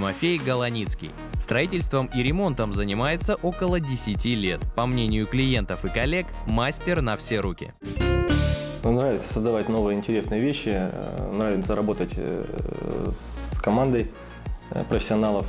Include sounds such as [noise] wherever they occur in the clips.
Тимофей Голоницкий. Строительством и ремонтом занимается около 10 лет. По мнению клиентов и коллег, мастер на все руки. Нравится создавать новые интересные вещи, э, нравится работать э, с командой профессионалов.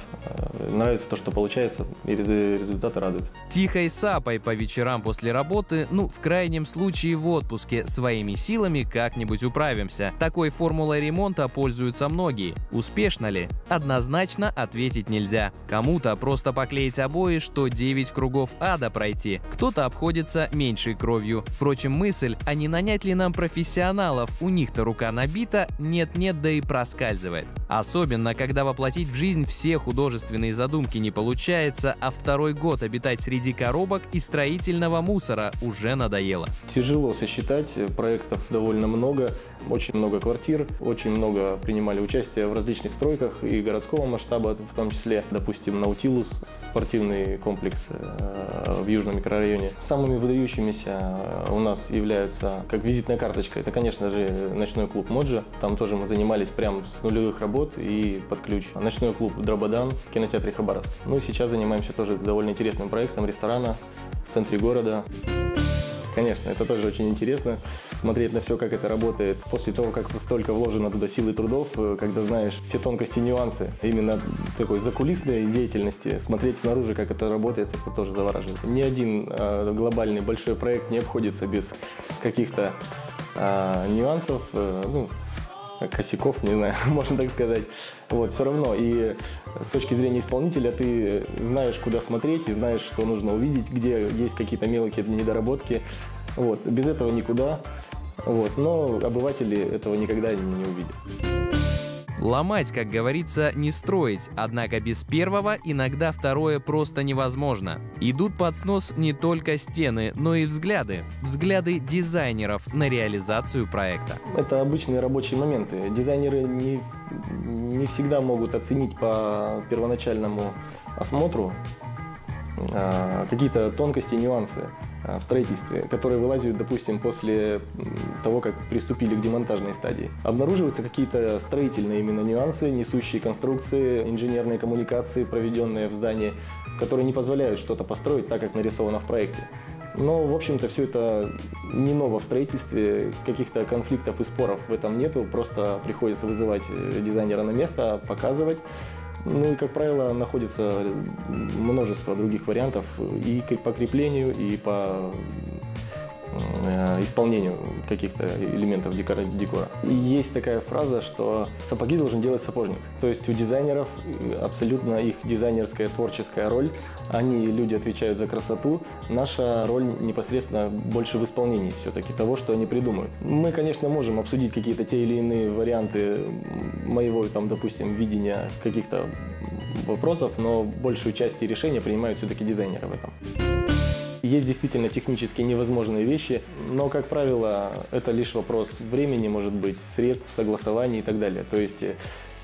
Нравится то, что получается, и результаты радуют. Тихой сапой по вечерам после работы, ну, в крайнем случае в отпуске, своими силами как-нибудь управимся. Такой формулой ремонта пользуются многие. Успешно ли? Однозначно ответить нельзя. Кому-то просто поклеить обои, что 9 кругов ада пройти. Кто-то обходится меньшей кровью. Впрочем, мысль, а не нанять ли нам профессионалов, у них-то рука набита, нет-нет, да и проскальзывает. Особенно, когда воплотить в жизнь все художественные задумки не получается, а второй год обитать среди коробок и строительного мусора уже надоело. Тяжело сосчитать, проектов довольно много, очень много квартир, очень много принимали участие в различных стройках и городского масштаба, в том числе, допустим, Наутилус, спортивный комплекс э, в Южном микрорайоне. Самыми выдающимися э, у нас являются, как визитная карточка, это, конечно же, ночной клуб Моджа. Там тоже мы занимались прямо с нулевых работ и под ключ. Ночной клуб Дрободан в кинотеатре Хабаровск. Ну и сейчас занимаемся тоже довольно интересным проектом ресторана в центре города. Конечно, это тоже очень интересно, смотреть на все, как это работает. После того, как столько вложено туда силы трудов, э, когда знаешь все тонкости, нюансы, именно такой закулисной деятельности, смотреть снаружи, как это работает, это тоже завораживает. Ни один э, глобальный большой проект не обходится без каких-то э, нюансов, э, ну, косяков, не знаю, [laughs] можно так сказать. Вот, все равно. И с точки зрения исполнителя ты знаешь, куда смотреть, и знаешь, что нужно увидеть, где есть какие-то мелкие недоработки. Вот. Без этого никуда. Вот. Но обыватели этого никогда не увидят. Ломать, как говорится, не строить, однако без первого иногда второе просто невозможно. Идут под снос не только стены, но и взгляды. Взгляды дизайнеров на реализацию проекта. Это обычные рабочие моменты. Дизайнеры не, не всегда могут оценить по первоначальному осмотру а, какие-то тонкости, нюансы. А, в строительстве, которые вылазят, допустим, после того, как приступили к демонтажной стадии. Обнаруживаются какие-то строительные именно нюансы, несущие конструкции, инженерные коммуникации, проведенные в здании, которые не позволяют что-то построить так, как нарисовано в проекте. Но, в общем-то, все это не ново в строительстве, каких-то конфликтов и споров в этом нету, просто приходится вызывать э, дизайнера на место, показывать, ну и, как правило, находится множество других вариантов и по креплению, и по Э, исполнению каких-то элементов декора. декора. И есть такая фраза, что сапоги должен делать сапожник. То есть у дизайнеров э, абсолютно их дизайнерская творческая роль. Они, люди, отвечают за красоту. Наша роль непосредственно больше в исполнении все-таки того, что они придумают. Мы, конечно, можем обсудить какие-то те или иные варианты моего, там, допустим, видения каких-то вопросов, но большую часть решения принимают все-таки дизайнеры в этом. Есть действительно технически невозможные вещи, но, как правило, это лишь вопрос времени, может быть, средств, согласований и так далее. То есть э,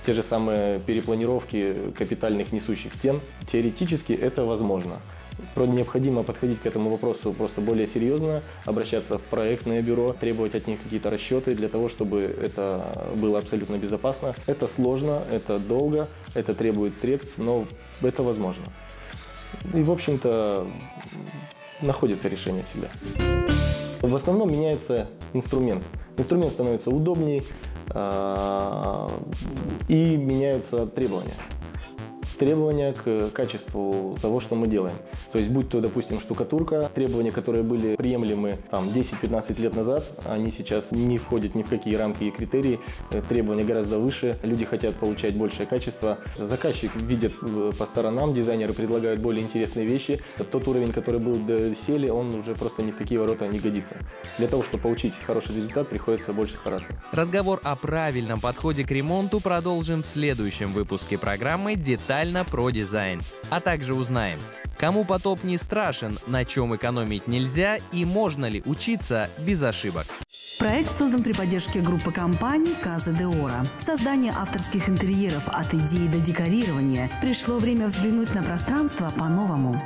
те же самые перепланировки капитальных несущих стен, теоретически это возможно. Необходимо подходить к этому вопросу просто более серьезно, обращаться в проектное бюро, требовать от них какие-то расчеты для того, чтобы это было абсолютно безопасно. Это сложно, это долго, это требует средств, но это возможно. И, в общем-то, находится решение всегда. В основном меняется инструмент. Инструмент становится удобнее и меняются требования требования к качеству того, что мы делаем. То есть, будь то, допустим, штукатурка, требования, которые были приемлемы там 10-15 лет назад, они сейчас не входят ни в какие рамки и критерии, э, требования гораздо выше, люди хотят получать большее качество. Заказчик видит э, по сторонам, дизайнеры предлагают более интересные вещи. Тот уровень, который был до сели, он уже просто ни в какие ворота не годится. Для того, чтобы получить хороший результат, приходится больше стараться. Разговор о правильном подходе к ремонту продолжим в следующем выпуске программы «Деталь специально про дизайн. А также узнаем, кому потоп не страшен, на чем экономить нельзя и можно ли учиться без ошибок. Проект создан при поддержке группы компаний «Каза Деора». Создание авторских интерьеров от идеи до декорирования. Пришло время взглянуть на пространство по-новому.